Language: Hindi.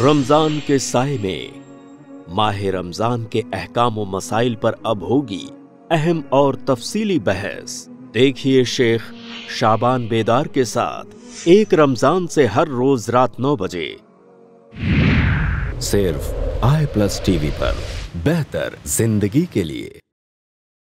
रमज़ान के साय में, माह रमज़ान के अहकाम व मसाइल पर अब होगी अहम और तफसीली बहस। देखिए शेख शाबान बेदार के साथ, एक रमज़ान से हर रोज रात नौ बजे। सिर्फ़ आई प्लस टीवी पर बेहतर ज़िंदगी के लिए।